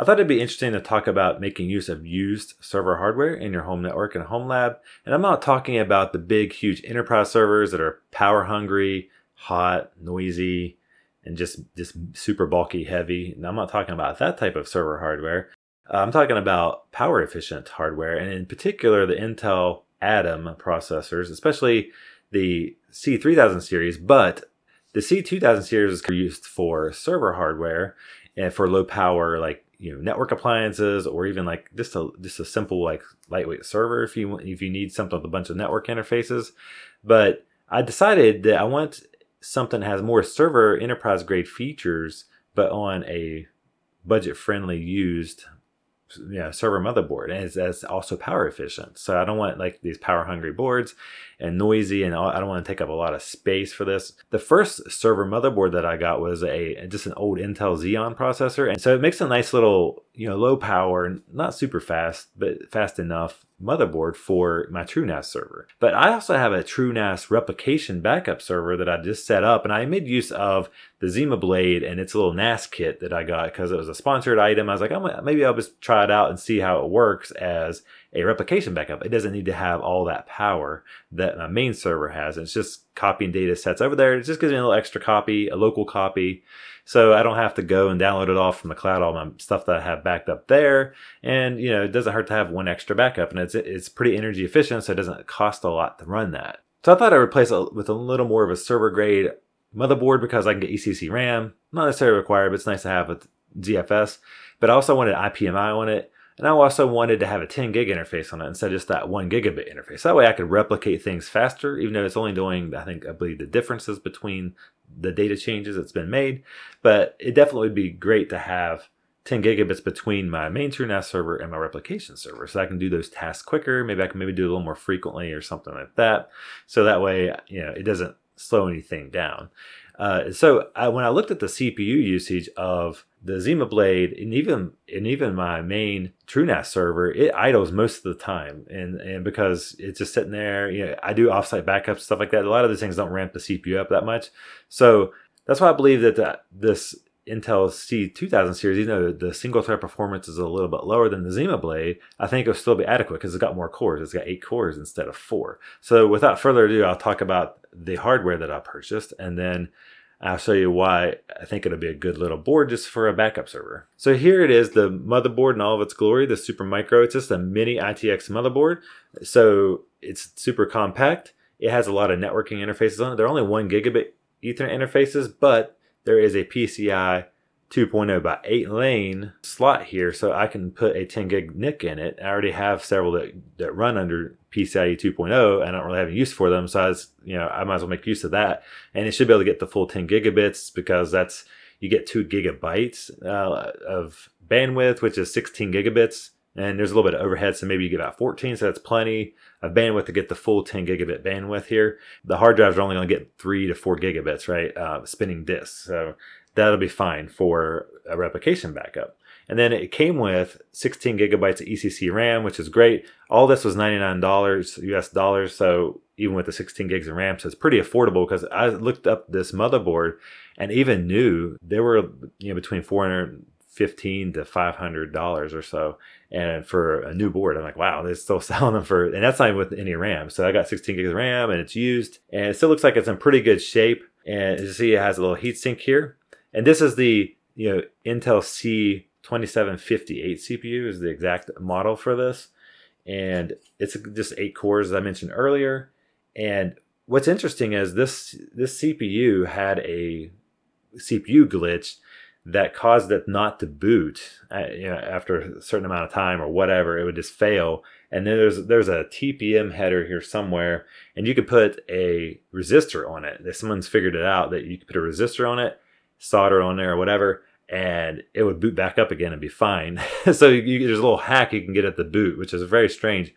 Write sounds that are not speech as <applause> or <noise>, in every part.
I thought it'd be interesting to talk about making use of used server hardware in your home network and home lab. And I'm not talking about the big, huge enterprise servers that are power hungry, hot, noisy, and just just super bulky, heavy. And I'm not talking about that type of server hardware. Uh, I'm talking about power efficient hardware, and in particular the Intel Atom processors, especially the C3000 series, but the C2000 series is used for server hardware and for low power, like you know, network appliances, or even like just a just a simple like lightweight server if you if you need something with a bunch of network interfaces. But I decided that I want something that has more server enterprise grade features, but on a budget friendly used yeah, server motherboard and it's, it's, also power efficient. So I don't want like these power hungry boards and noisy and I don't want to take up a lot of space for this. The first server motherboard that I got was a just an old Intel Xeon processor and so it makes a nice little, you know, low power, not super fast, but fast enough motherboard for my TrueNAS server. But I also have a TrueNAS replication backup server that I just set up and I made use of the Zima Blade and its a little NAS kit that I got because it was a sponsored item. I was like, oh, maybe I'll just try it out and see how it works as a replication backup. It doesn't need to have all that power that my main server has. It's just copying data sets over there. It just gives me a little extra copy, a local copy. So I don't have to go and download it all from the cloud, all my stuff that I have backed up there. And, you know, it doesn't hurt to have one extra backup and it's, it's pretty energy efficient. So it doesn't cost a lot to run that. So I thought I'd replace it with a little more of a server grade motherboard because I can get ECC RAM. Not necessarily required, but it's nice to have with ZFS. But I also wanted IPMI on it. And I also wanted to have a 10 gig interface on it instead of just that one gigabit interface. That way I could replicate things faster, even though it's only doing, I think, I believe the differences between the data changes that's been made. But it definitely would be great to have 10 gigabits between my main TrueNAS server and my replication server. So I can do those tasks quicker. Maybe I can maybe do it a little more frequently or something like that. So that way, you know, it doesn't slow anything down. Uh, so I, when I looked at the CPU usage of the Zima Blade and even and even my main TrueNAS server, it idles most of the time, and and because it's just sitting there, you know, I do offsite backups stuff like that. A lot of these things don't ramp the CPU up that much, so that's why I believe that the, this Intel C2000 series, even though the single thread performance is a little bit lower than the Zima Blade, I think it'll still be adequate because it's got more cores. It's got eight cores instead of four. So without further ado, I'll talk about the hardware that I purchased and then I'll show you why I think it'll be a good little board just for a backup server. So here it is, the motherboard in all of its glory, the Supermicro. It's just a mini ITX motherboard. So it's super compact. It has a lot of networking interfaces on it. They're only one gigabit Ethernet interfaces, but there is a PCI 2.0 by 8 lane slot here so I can put a 10 gig NIC in it. I already have several that, that run under PCIe 2.0 and I don't really have any use for them so I was, you know I might as well make use of that and it should be able to get the full 10 gigabits because that's you get 2 gigabytes uh, of bandwidth which is 16 gigabits and there's a little bit of overhead so maybe you get about 14 so that's plenty of bandwidth to get the full 10 gigabit bandwidth here the hard drives are only going to get 3 to 4 gigabits right uh, spinning disks so that'll be fine for a replication backup. And then it came with 16 gigabytes of ECC RAM, which is great. All this was $99 US dollars. So even with the 16 gigs of RAM, so it's pretty affordable because I looked up this motherboard and even new, they were you know between 415 to 500 dollars or so. And for a new board, I'm like, wow, they're still <laughs> selling them for, and that's not even with any RAM. So I got 16 gigs of RAM and it's used, and it still looks like it's in pretty good shape. And you see, it has a little heatsink here and this is the you know Intel C2758 CPU is the exact model for this. And it's just eight cores, as I mentioned earlier. And what's interesting is this this CPU had a CPU glitch that caused it not to boot uh, you know, after a certain amount of time or whatever. It would just fail. And then there's there's a TPM header here somewhere, and you could put a resistor on it. If someone's figured it out that you could put a resistor on it, solder on there or whatever, and it would boot back up again and be fine. <laughs> so you, there's a little hack you can get at the boot, which is very strange.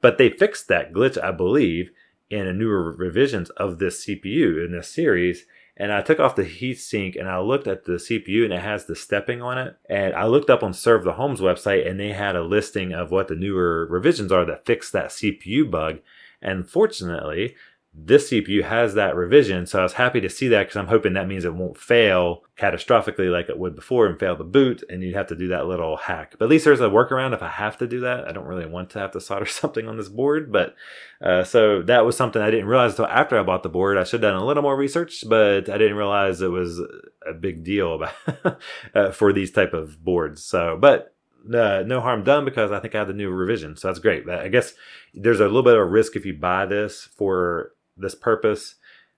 But they fixed that glitch, I believe, in a newer revisions of this CPU in this series. And I took off the heatsink and I looked at the CPU and it has the stepping on it. And I looked up on ServeTheHome's website and they had a listing of what the newer revisions are that fix that CPU bug. And fortunately, this CPU has that revision, so I was happy to see that because I'm hoping that means it won't fail catastrophically like it would before and fail the boot, and you'd have to do that little hack. But at least there's a workaround if I have to do that. I don't really want to have to solder <laughs> something on this board, but uh, so that was something I didn't realize until after I bought the board. I should have done a little more research, but I didn't realize it was a big deal about <laughs> uh, for these type of boards. So, but uh, no harm done because I think I have the new revision, so that's great. But I guess there's a little bit of risk if you buy this for this purpose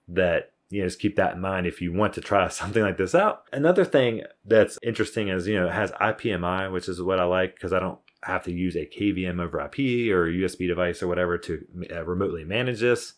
that you know just keep that in mind if you want to try <laughs> something like this out. Another thing that's interesting is you know it has ipmi which is what i like because i don't have to use a kvm over ip or a usb device or whatever to uh, remotely manage this.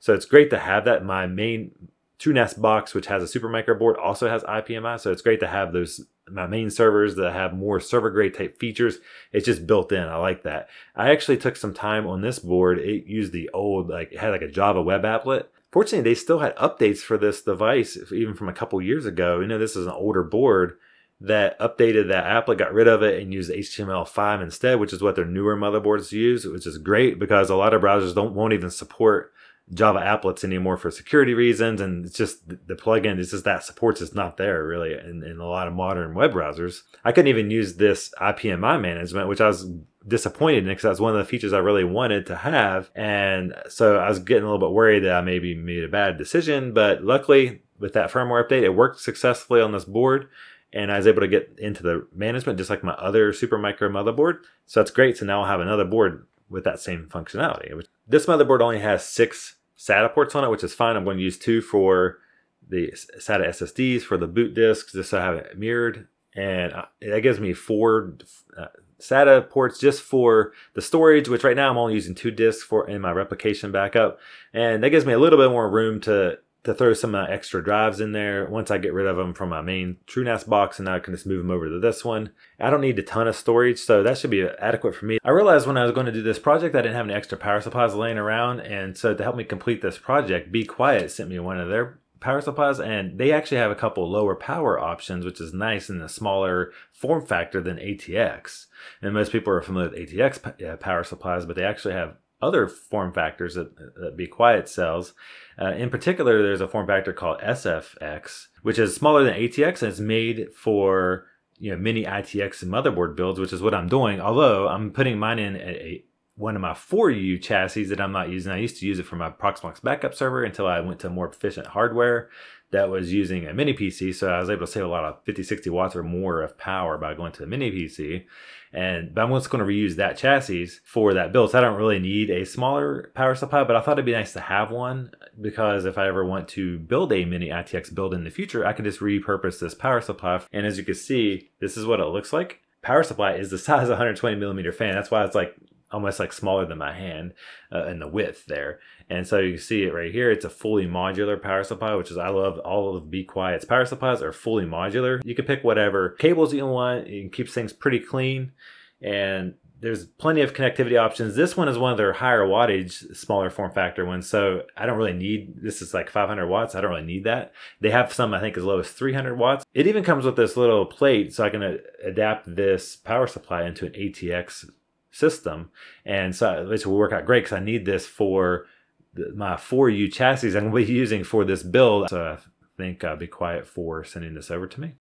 So it's great to have that. My main TrueNAS box which has a supermicro board also has ipmi so it's great to have those my main servers that have more server grade type features. It's just built in. I like that. I actually took some time on this board. It used the old, like, it had like a Java web applet. Fortunately, they still had updates for this device, even from a couple years ago. You know, this is an older board that updated that applet, got rid of it, and used HTML5 instead, which is what their newer motherboards use, which is great because a lot of browsers don't won't even support Java applets anymore for security reasons, and it's just the plugin is just that supports is not there really in, in a lot of modern web browsers. I couldn't even use this IPMI management, which I was disappointed in because that's one of the features I really wanted to have, and so I was getting a little bit worried that I maybe made a bad decision. But luckily, with that firmware update, it worked successfully on this board and I was able to get into the management just like my other Supermicro motherboard. So that's great. So now I'll have another board with that same functionality. This motherboard only has six SATA ports on it, which is fine. I'm going to use two for the SATA SSDs for the boot disks, just so I have it mirrored. And uh, that gives me four uh, SATA ports just for the storage, which right now I'm only using two disks for in my replication backup. And that gives me a little bit more room to to throw some uh, extra drives in there once I get rid of them from my main TrueNAS box and now I can just move them over to this one. I don't need a ton of storage, so that should be adequate for me. I realized when I was going to do this project, I didn't have any extra power supplies laying around. And so to help me complete this project, Be Quiet sent me one of their power supplies and they actually have a couple lower power options which is nice in a smaller form factor than ATX and most people are familiar with ATX power supplies but they actually have other form factors that, that Be Quiet sells. Uh, in particular, there's a form factor called SFX, which is smaller than ATX and it's made for you know mini ITX and motherboard builds, which is what I'm doing. Although I'm putting mine in a one of my 4U chassis that I'm not using. I used to use it for my Proxmox backup server until I went to more efficient hardware that was using a mini PC. So I was able to save a lot of 50, 60 watts or more of power by going to the mini PC. And but I'm just going to reuse that chassis for that build. So I don't really need a smaller power supply, but I thought it'd be nice to have one because if I ever want to build a mini ITX build in the future, I can just repurpose this power supply. And as you can see, this is what it looks like. Power supply is the <laughs> size of 120 millimeter fan. That's why it's like almost like smaller than my hand uh, in the width there. And so you see it right here. It's a fully modular power supply, which is I love all of Be Quiet's power supplies are fully modular. You can pick whatever cables you want. It keeps things pretty clean. And there's plenty of connectivity options. This one is one of their higher wattage, smaller form factor ones. So I don't really need, this is like 500 watts. I don't really need that. They have some, I think, as low as 300 watts. It even comes with this little plate so I can adapt this power supply into an ATX system. And so which will work out great because I need this for the, my 4U chassis I'm going to be using for this build. So I think I'll be quiet for sending this over to me.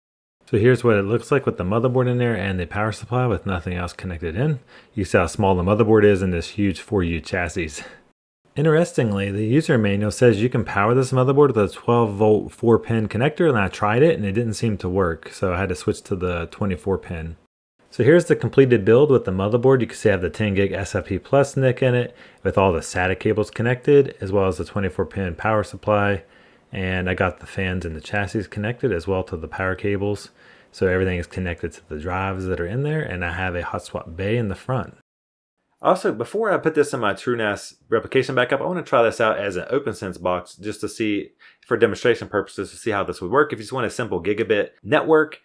So here's what it looks like with the motherboard in there and the power supply with nothing else connected in. You see how small the motherboard is in this huge 4U chassis. Interestingly, the user manual says you can power this motherboard with a 12 volt 4 pin connector and I tried it and it didn't seem to work. So I had to switch to the 24 pin. So here's the completed build with the motherboard. You can see I have the 10 gig SFP Plus NIC in it with all the SATA cables connected as well as the 24 pin power supply. And I got the fans and the chassis connected as well to the power cables. So everything is connected to the drives that are in there and I have a hot swap bay in the front. Also, before I put this in my TrueNAS replication backup, I want to try this out as an OPNsense box just to see, for demonstration purposes, to see how this would work. If you just want a simple gigabit network,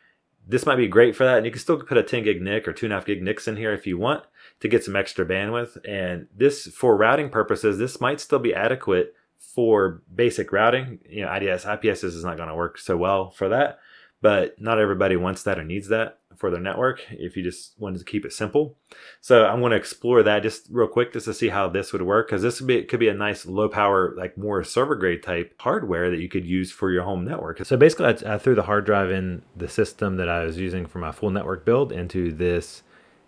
this might be great for that. And you can still put a 10 gig NIC or 2.5 gig NICs in here if you want to get some extra bandwidth. And this, for routing purposes, this might still be adequate for basic routing. You know, IDS, IPS is not going to work so well for that, but not everybody wants that or needs that. For their network if you just wanted to keep it simple. So I'm going to explore that just real quick just to see how this would work because this could be, could be a nice low power, like more server grade type hardware that you could use for your home network. So basically, I, I threw the hard drive in the system that I was using for my full network build into this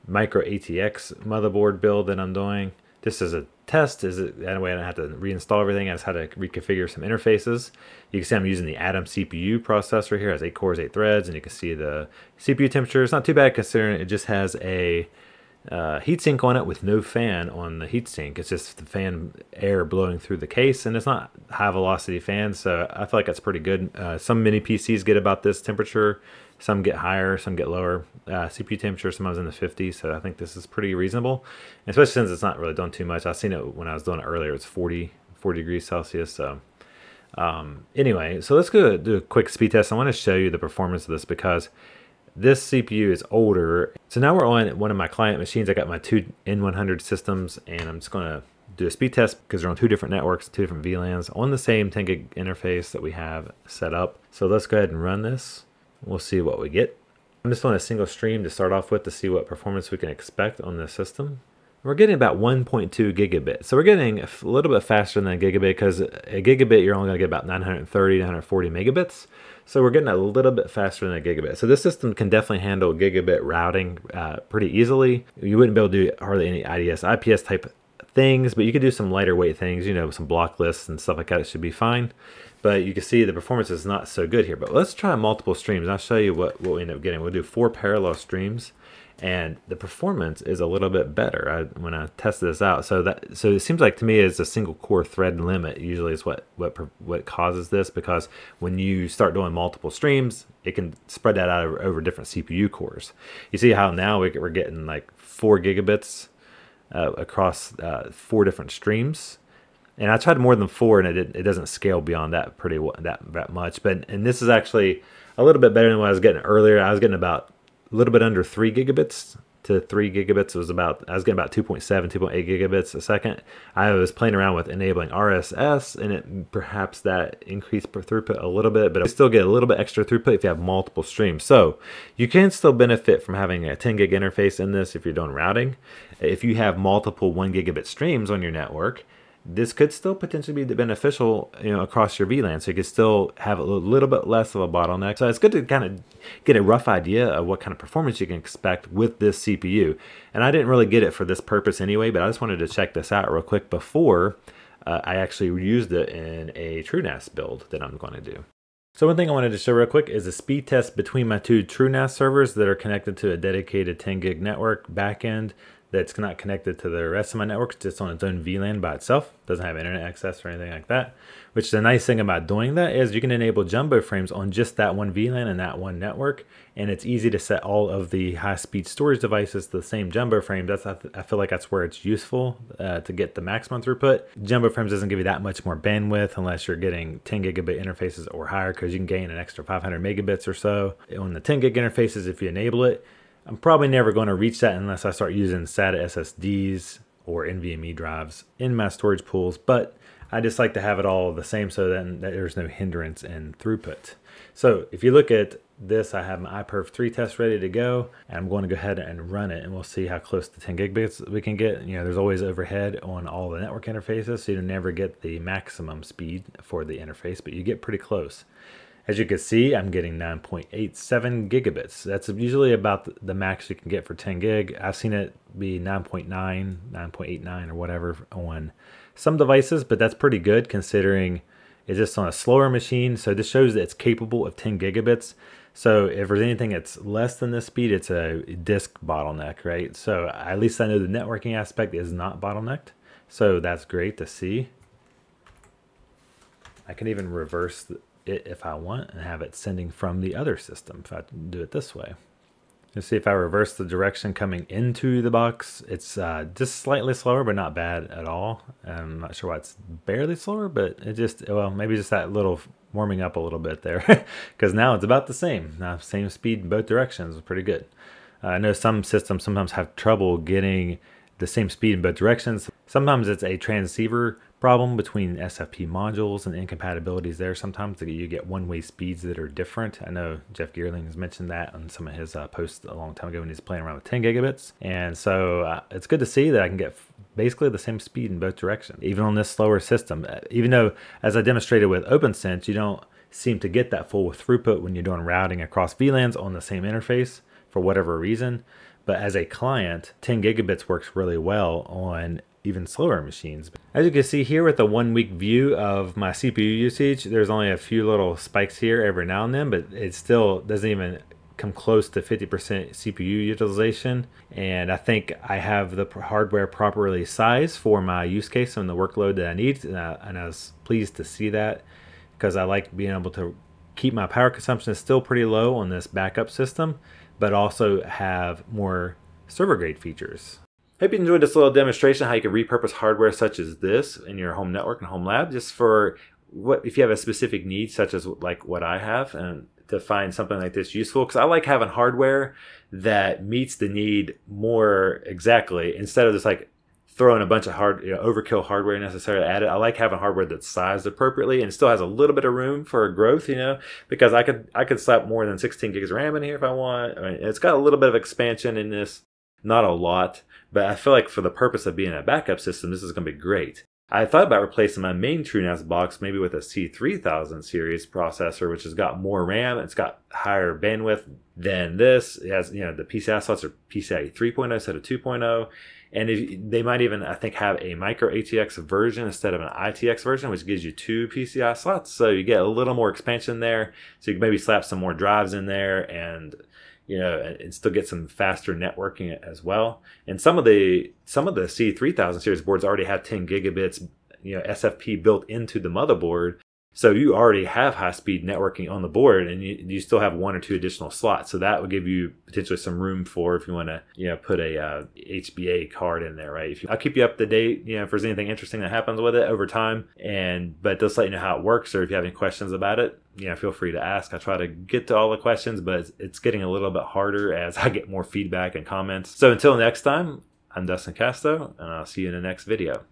micro ATX motherboard build that I'm doing. This is a test is it that way I don't have to reinstall everything. I just had to reconfigure some interfaces. You can see I'm using the Atom CPU processor here. It has eight cores, eight threads, and you can see the CPU temperature. It's not too bad considering it just has a uh, heatsink on it with no fan on the heatsink. It's just the fan air blowing through the case, and it's not high velocity fan, so I feel like that's pretty good. Uh, some mini PCs get about this temperature. Some get higher, some get lower. Uh, CPU temperature sometimes in the 50s, so I think this is pretty reasonable, especially since it's not really done too much. I've seen it when I was doing it earlier. It's 40, 40 degrees Celsius. So um, anyway, so let's go do a quick speed test. I want to show you the performance of this because this CPU is older. So now we're on one of my client machines. I got my two N100 systems, and I'm just going to do a speed test because they're on two different networks, two different VLANs on the same 10 gig interface that we have set up. So let's go ahead and run this. We'll see what we get. I'm just on a single stream to start off with to see what performance we can expect on this system. We're getting about 1.2 gigabit. So we're getting a little bit faster than a gigabit because a gigabit you're only going to get about 930 940 megabits. So we're getting a little bit faster than a gigabit. So this system can definitely handle gigabit routing uh, pretty easily. You wouldn't be able to do hardly any IDS, IPS type things, but you could do some lighter weight things, you know, some block lists and stuff like that. It should be fine. But you can see the performance is not so good here. But let's try multiple streams. I'll show you what, what we end up getting. We'll do four parallel streams and the performance is a little bit better I, when I test this out. So that so it seems like to me it's a single core thread limit usually is what what what causes this because when you start doing multiple streams, it can spread that out over, over different CPU cores. You see how now we, are getting like four gigabits uh, across uh, four different streams and I tried more than four, and it it doesn't scale beyond that pretty that that much. But and this is actually a little bit better than what I was getting earlier. I was getting about a little bit under three gigabits to three gigabits. It was about I was getting about 2.7, 2.8 gigabits a second. I was playing around with enabling RSS, and it perhaps that increased throughput a little bit, but I still get a little bit extra throughput if you have multiple streams. So you can still benefit from having a 10 gig interface in this if you're doing routing. If you have multiple one gigabit streams on your network this could still potentially be beneficial you know across your VLAN so you could still have a little bit less of a bottleneck. So it's good to kind of get a rough idea of what kind of performance you can expect with this CPU and I didn't really get it for this purpose anyway but I just wanted to check this out real quick before uh, I actually used it in a TrueNAS build that I'm going to do. So one thing I wanted to show real quick is a speed test between my two TrueNAS servers that are connected to a dedicated 10 gig network backend that's not connected to the rest of my network. It's just on its own VLAN by itself. Doesn't have internet access or anything like that. Which the nice thing about doing that is you can enable jumbo frames on just that one VLAN and that one network. And it's easy to set all of the high speed storage devices to the same jumbo frame. That's I feel like that's where it's useful uh, to get the maximum throughput. Jumbo frames doesn't give you that much more bandwidth unless you're getting 10 gigabit interfaces or higher because you can gain an extra 500 megabits or so on the 10 gig interfaces if you enable it. I'm probably never going to reach that unless I start using SATA SSDs or NVMe drives in my storage pools, but I just like to have it all the same so then there's no hindrance in throughput. So if you look at this, I have my iPerf 3 test ready to go, and I'm going to go ahead and run it, and we'll see how close to 10 gigabits we can get. You know, there's always overhead on all the network interfaces, so you never get the maximum speed for the interface, but you get pretty close. As you can see, I'm getting 9.87 gigabits. That's usually about the max you can get for 10 gig. I've seen it be 9.9, 9.89 or whatever on some devices, but that's pretty good considering it's just on a slower machine. So this shows that it's capable of 10 gigabits. So if there's anything that's less than this speed, it's a disk bottleneck, right? So at least I know the networking aspect is not bottlenecked. So that's great to see. I can even reverse it if I want and have it sending from the other system if I do it this way. Let's see if I reverse the direction coming into the box. It's uh, just slightly slower, but not bad at all. I'm not sure why it's barely slower, but it just, well, maybe just that little warming up a little bit there <laughs> because now it's about the same. Now, same speed in both directions is pretty good. Uh, I know some systems sometimes have trouble getting the same speed in both directions. Sometimes it's a transceiver problem between SFP modules and incompatibilities there. Sometimes you get one-way speeds that are different. I know Jeff Geerling has mentioned that on some of his uh, posts a long time ago when he's playing around with 10 gigabits. And so uh, it's good to see that I can get basically the same speed in both directions, even on this slower system. Uh, even though, as I demonstrated with OPNsense, you don't seem to get that full throughput when you're doing routing across VLANs on the same interface for whatever reason. But as a client, 10 gigabits works really well on even slower machines. As you can see here with the one week view of my CPU usage, there's only a few little spikes here every now and then, but it still doesn't even come close to 50% CPU utilization. And I think I have the hardware properly sized for my use case and the workload that I need. And I, and I was pleased to see that because I like being able to keep my power consumption still pretty low on this backup system, but also have more server grade features. Hope you enjoyed this little demonstration how you can repurpose hardware such as this in your home network and home lab just for what if you have a specific need such as like what I have and to find something like this useful because I like having hardware that meets the need more exactly instead of just like throwing a bunch of hard you know, overkill hardware necessarily at it. I like having hardware that's sized appropriately and still has a little bit of room for growth, you know, because I could I could slap more than 16 gigs of RAM in here if I want. I mean, it's got a little bit of expansion in this, not a lot, but I feel like for the purpose of being a backup system, this is going to be great. I thought about replacing my main TrueNAS box maybe with a C3000 series processor, which has got more RAM. It's got higher bandwidth than this. It has, you know, the PCI slots are PCIe 3.0 instead of 2.0 and if, they might even, I think, have a micro ATX version instead of an ITX version, which gives you two PCI slots. So you get a little more expansion there. So you can maybe slap some more drives in there and you know, and still get some faster networking as well. And some of the some of the C3000 series boards already have 10 gigabits, you know, SFP built into the motherboard. So you already have high speed networking on the board and you, you still have one or two additional slots. So that would give you potentially some room for if you want to, you know, put a uh, HBA card in there, right? If you, I'll keep you up to date, you know, if there's anything interesting that happens with it over time. And, but just let you know how it works or if you have any questions about it, you know, feel free to ask. I try to get to all the questions, but it's, getting a little bit harder as <laughs> I get more feedback and comments. So until next time, I'm Dustin Casto and I'll see you in the next video.